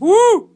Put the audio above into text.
Woo!